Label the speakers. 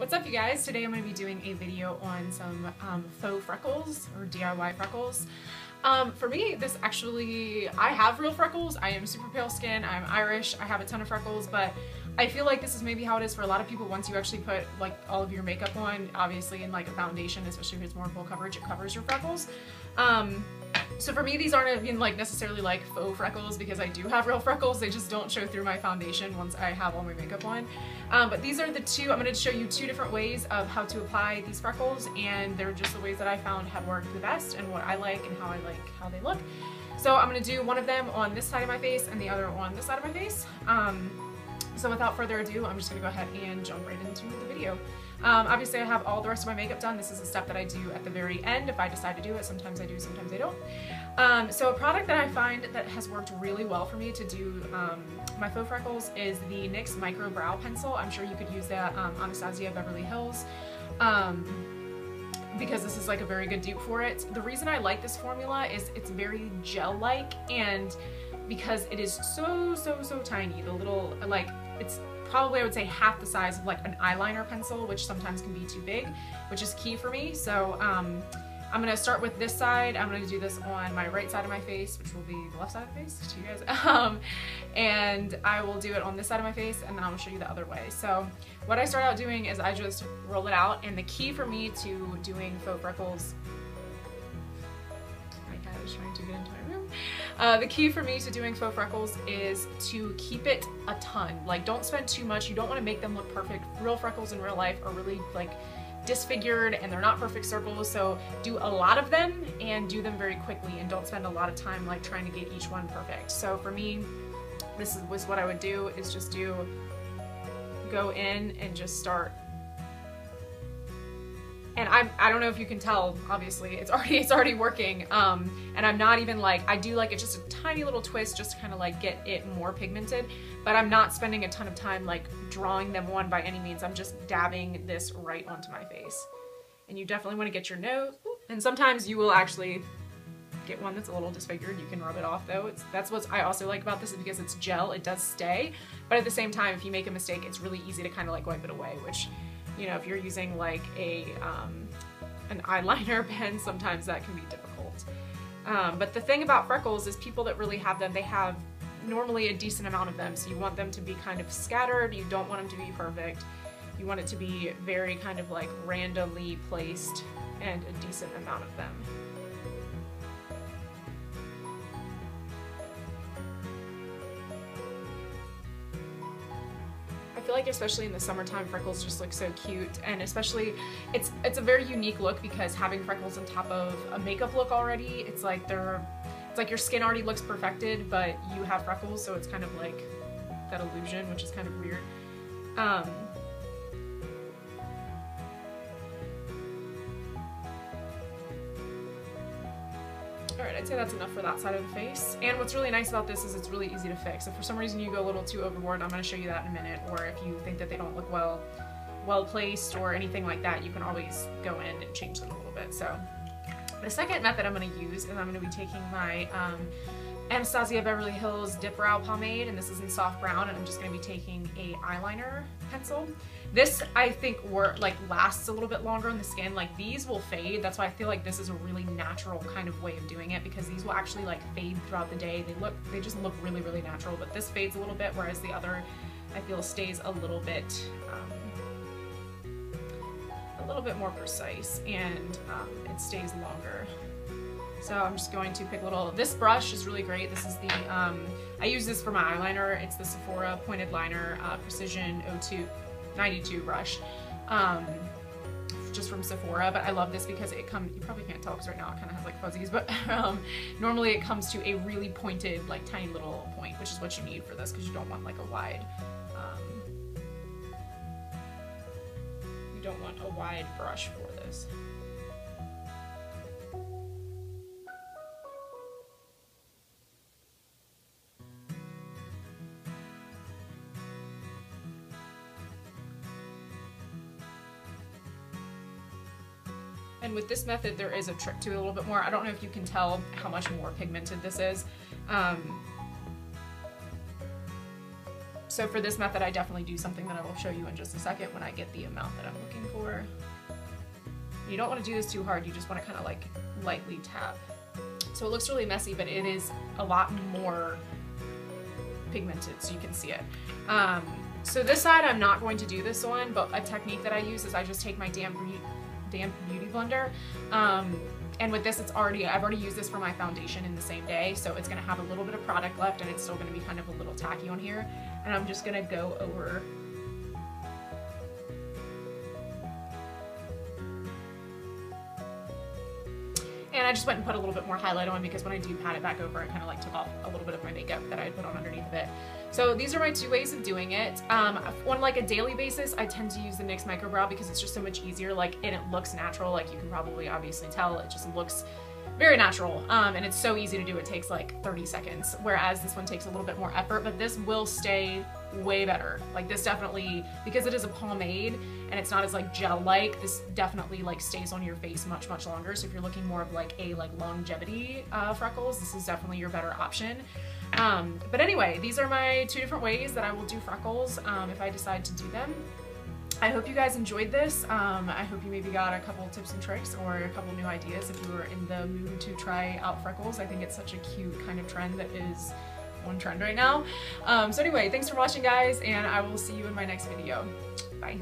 Speaker 1: What's up you guys? Today I'm going to be doing a video on some um, faux freckles or DIY freckles. Um, for me, this actually, I have real freckles. I am super pale skin. I'm Irish. I have a ton of freckles, but I feel like this is maybe how it is for a lot of people once you actually put like all of your makeup on, obviously in like a foundation, especially if it's more full coverage, it covers your freckles. Um, so for me, these aren't even like necessarily like faux freckles because I do have real freckles. They just don't show through my foundation once I have all my makeup on. Um, but these are the two, I'm gonna show you two different ways of how to apply these freckles and they're just the ways that I found have worked the best and what I like and how I like how they look. So I'm gonna do one of them on this side of my face and the other on this side of my face. Um, so without further ado, I'm just gonna go ahead and jump right into the video. Um, obviously I have all the rest of my makeup done. This is a step that I do at the very end if I decide to do it. Sometimes I do, sometimes I don't. Um, so a product that I find that has worked really well for me to do um, my faux freckles is the NYX Micro Brow Pencil. I'm sure you could use that um, Anastasia Beverly Hills um, because this is like a very good dupe for it. The reason I like this formula is it's very gel-like and because it is so, so, so tiny. The little, like, it's probably I would say half the size of like an eyeliner pencil, which sometimes can be too big, which is key for me. So um, I'm gonna start with this side. I'm gonna do this on my right side of my face, which will be the left side of my face to you guys. Um, and I will do it on this side of my face and then I'll show you the other way. So what I start out doing is I just roll it out and the key for me to doing faux freckles my cat is trying to get into my room. Uh, the key for me to doing faux freckles is to keep it a ton. Like don't spend too much. You don't want to make them look perfect. Real freckles in real life are really like disfigured and they're not perfect circles so do a lot of them and do them very quickly and don't spend a lot of time like trying to get each one perfect. So for me this is was what I would do is just do go in and just start I'm, I don't know if you can tell, obviously, it's already, it's already working. Um, and I'm not even like, I do like it just a tiny little twist just to kind of like get it more pigmented, but I'm not spending a ton of time like drawing them on by any means. I'm just dabbing this right onto my face. And you definitely want to get your nose, and sometimes you will actually get one that's a little disfigured. You can rub it off though. It's, that's what I also like about this is because it's gel, it does stay. But at the same time, if you make a mistake, it's really easy to kind of like wipe it away, which you know, if you're using like a um, an eyeliner pen, sometimes that can be difficult. Um, but the thing about freckles is people that really have them, they have normally a decent amount of them. So you want them to be kind of scattered. You don't want them to be perfect. You want it to be very kind of like randomly placed and a decent amount of them. Feel like especially in the summertime freckles just look so cute. And especially it's it's a very unique look because having freckles on top of a makeup look already it's like they're it's like your skin already looks perfected but you have freckles so it's kind of like that illusion which is kind of weird. Um, Alright, I'd say that's enough for that side of the face. And what's really nice about this is it's really easy to fix. If for some reason you go a little too overboard, I'm going to show you that in a minute, or if you think that they don't look well well placed or anything like that, you can always go in and change them a little bit. So the second method I'm going to use is I'm going to be taking my um, Anastasia Beverly Hills Dip Brow Pomade, and this is in soft brown, and I'm just going to be taking a eyeliner pencil. This, I think, work, like lasts a little bit longer on the skin. Like these will fade. That's why I feel like this is a really natural kind of way of doing it because these will actually like fade throughout the day. They look, they just look really, really natural, but this fades a little bit, whereas the other, I feel stays a little bit, um, a little bit more precise and um, it stays longer. So I'm just going to pick a little, this brush is really great. This is the, um, I use this for my eyeliner. It's the Sephora Pointed Liner uh, Precision 02, 92 brush. Um, just from Sephora, but I love this because it comes, you probably can't tell because right now it kind of has like fuzzies, but um, normally it comes to a really pointed, like tiny little point, which is what you need for this because you don't want like a wide, um, you don't want a wide brush for this. And with this method, there is a trick to it a little bit more. I don't know if you can tell how much more pigmented this is. Um, so for this method, I definitely do something that I will show you in just a second when I get the amount that I'm looking for. You don't want to do this too hard, you just want to kind of like lightly tap. So it looks really messy, but it is a lot more pigmented so you can see it. Um, so this side I'm not going to do this one, but a technique that I use is I just take my damp, damp beauty blender um, and with this, it's already, I've already used this for my foundation in the same day, so it's gonna have a little bit of product left and it's still gonna be kind of a little tacky on here. And I'm just gonna go over I just went and put a little bit more highlight on because when I do pat it back over, it kind of like took off a little bit of my makeup that I had put on underneath of it. So these are my two ways of doing it. Um, on like a daily basis, I tend to use the NYX Micro Brow because it's just so much easier. Like, and it looks natural. Like you can probably obviously tell, it just looks very natural um, and it's so easy to do it takes like 30 seconds whereas this one takes a little bit more effort but this will stay way better like this definitely because it is a pomade and it's not as like gel like this definitely like stays on your face much much longer so if you're looking more of like a like longevity uh, freckles this is definitely your better option um, but anyway these are my two different ways that I will do freckles um, if I decide to do them I hope you guys enjoyed this. Um, I hope you maybe got a couple tips and tricks or a couple new ideas if you were in the mood to try out freckles. I think it's such a cute kind of trend that is on trend right now. Um, so anyway, thanks for watching guys and I will see you in my next video. Bye.